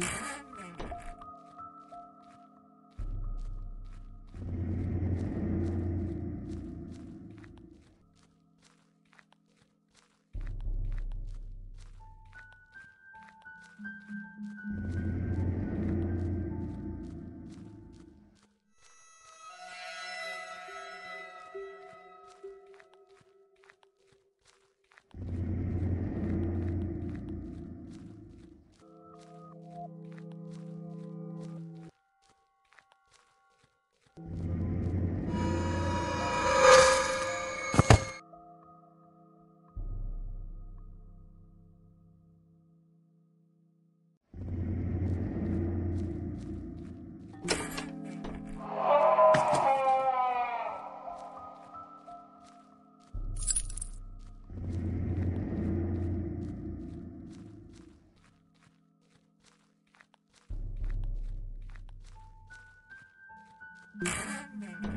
Yeah. Mm-hmm.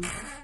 you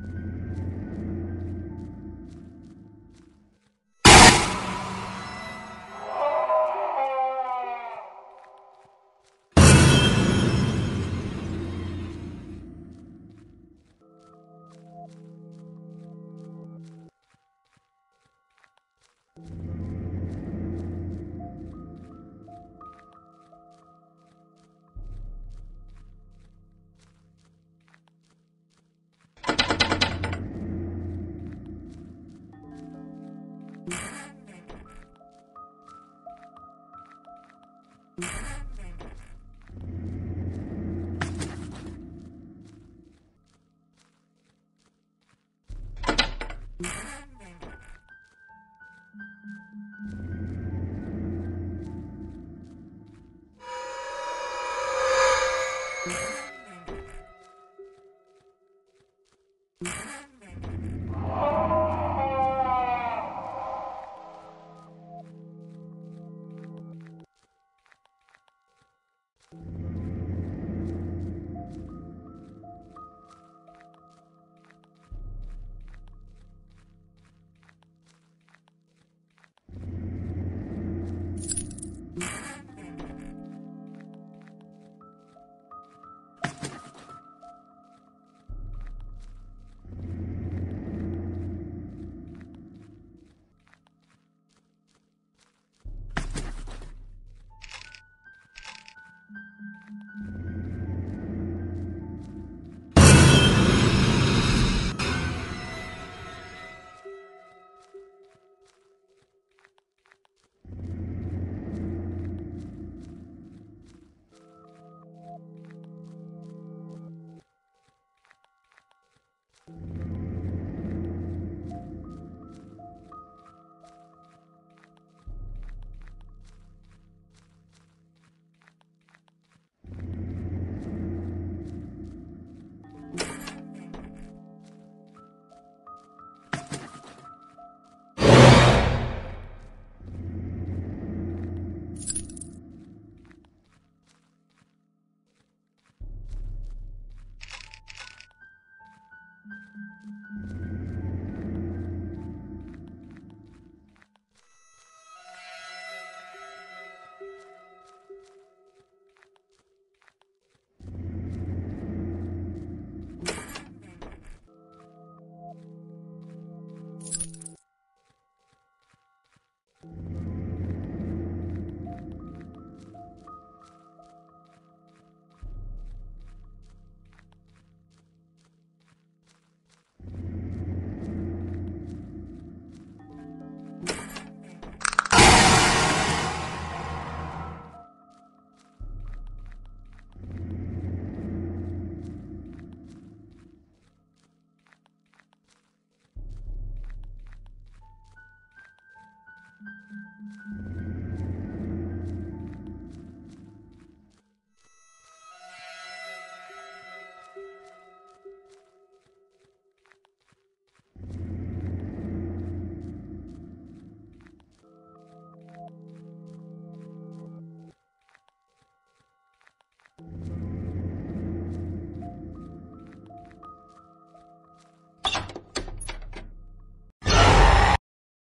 you.